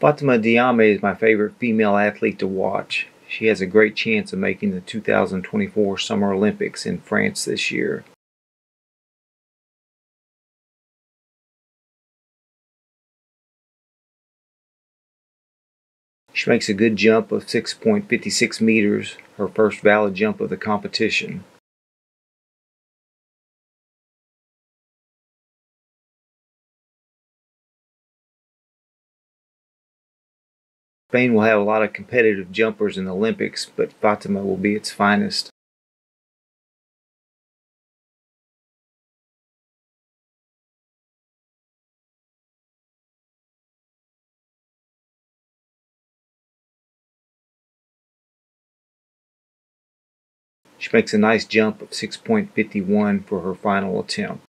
Fatima Diame is my favorite female athlete to watch. She has a great chance of making the 2024 Summer Olympics in France this year. She makes a good jump of 6.56 meters, her first valid jump of the competition. Spain will have a lot of competitive jumpers in the Olympics, but Fatima will be its finest. She makes a nice jump of 6.51 for her final attempt.